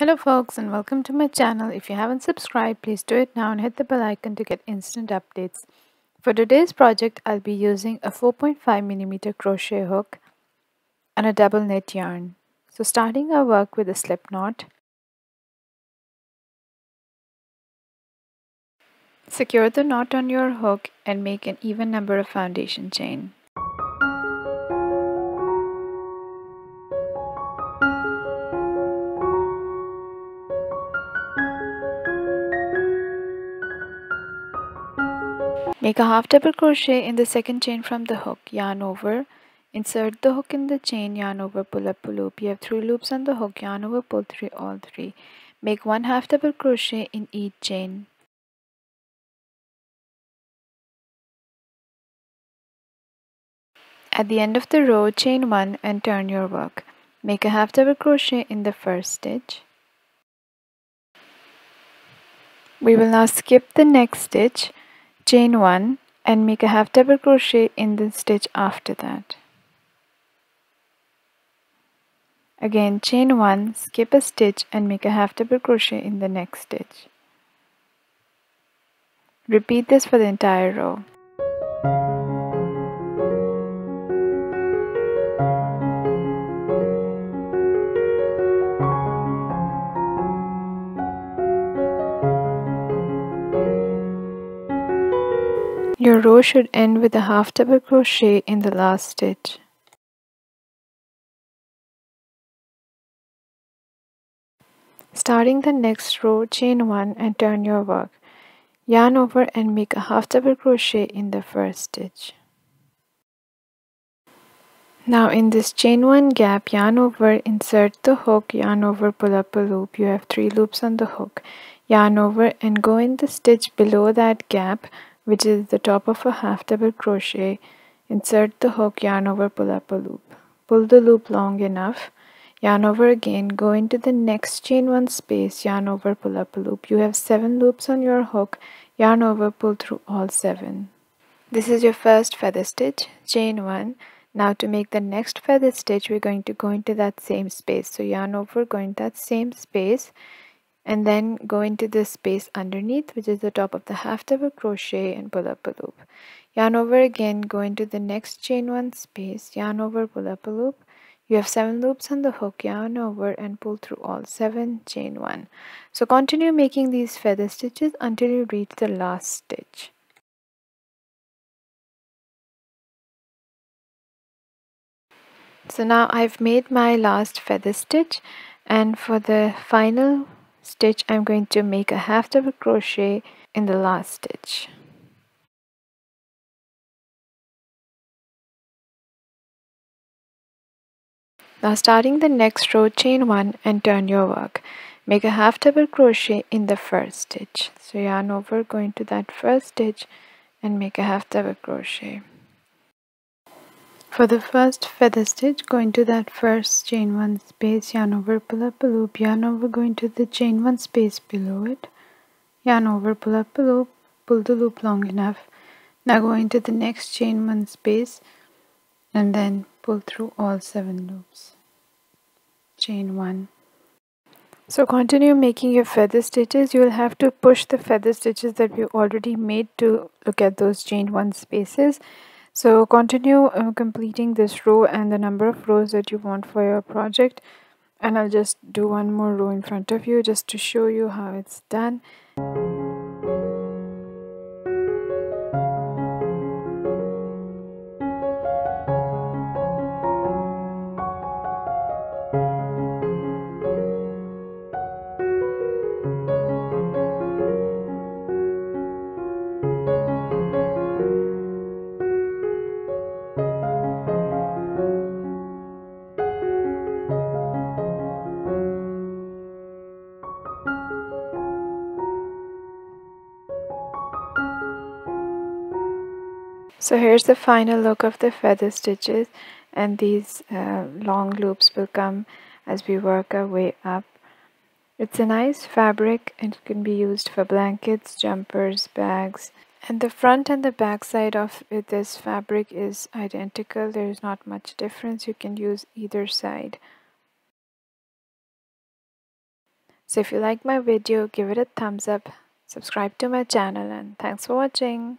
Hello folks and welcome to my channel. If you haven't subscribed, please do it now and hit the bell icon to get instant updates. For today's project, I'll be using a 4.5mm crochet hook and a double knit yarn. So starting our work with a slip knot. Secure the knot on your hook and make an even number of foundation chain. Make a half double crochet in the second chain from the hook, yarn over, insert the hook in the chain, yarn over, pull up a loop. You have three loops on the hook, yarn over, pull through all three. Make one half double crochet in each chain. At the end of the row, chain 1 and turn your work. Make a half double crochet in the first stitch. We will now skip the next stitch chain 1 and make a half double crochet in the stitch after that. Again chain 1, skip a stitch and make a half double crochet in the next stitch. Repeat this for the entire row. Row should end with a half double crochet in the last stitch. Starting the next row, chain 1 and turn your work. Yarn over and make a half double crochet in the first stitch. Now in this chain 1 gap, yarn over, insert the hook, yarn over, pull up a loop. You have 3 loops on the hook. Yarn over and go in the stitch below that gap which is the top of a half double crochet insert the hook yarn over pull up a loop. Pull the loop long enough yarn over again go into the next chain one space yarn over pull up a loop. You have seven loops on your hook yarn over pull through all seven. This is your first feather stitch chain one. Now to make the next feather stitch we're going to go into that same space. So yarn over go into that same space and then go into the space underneath which is the top of the half double crochet and pull up a loop. Yarn over again go into the next chain one space yarn over pull up a loop. You have seven loops on the hook yarn over and pull through all seven chain one. So continue making these feather stitches until you reach the last stitch. So now I've made my last feather stitch and for the final stitch I'm going to make a half double crochet in the last stitch. Now starting the next row chain one and turn your work. Make a half double crochet in the first stitch. So yarn over go into that first stitch and make a half double crochet for the first feather stitch, go into that first chain one space, yarn over, pull up a loop, yarn over, go into the chain one space below it, yarn over, pull up a loop, pull the loop long enough. Now go into the next chain one space and then pull through all seven loops. Chain one. So continue making your feather stitches. You will have to push the feather stitches that we already made to look at those chain one spaces so continue uh, completing this row and the number of rows that you want for your project. And I'll just do one more row in front of you just to show you how it's done So here's the final look of the feather stitches and these uh, long loops will come as we work our way up. It's a nice fabric and it can be used for blankets, jumpers, bags. And the front and the back side of this fabric is identical. There is not much difference. You can use either side. So if you like my video, give it a thumbs up, subscribe to my channel and thanks for watching.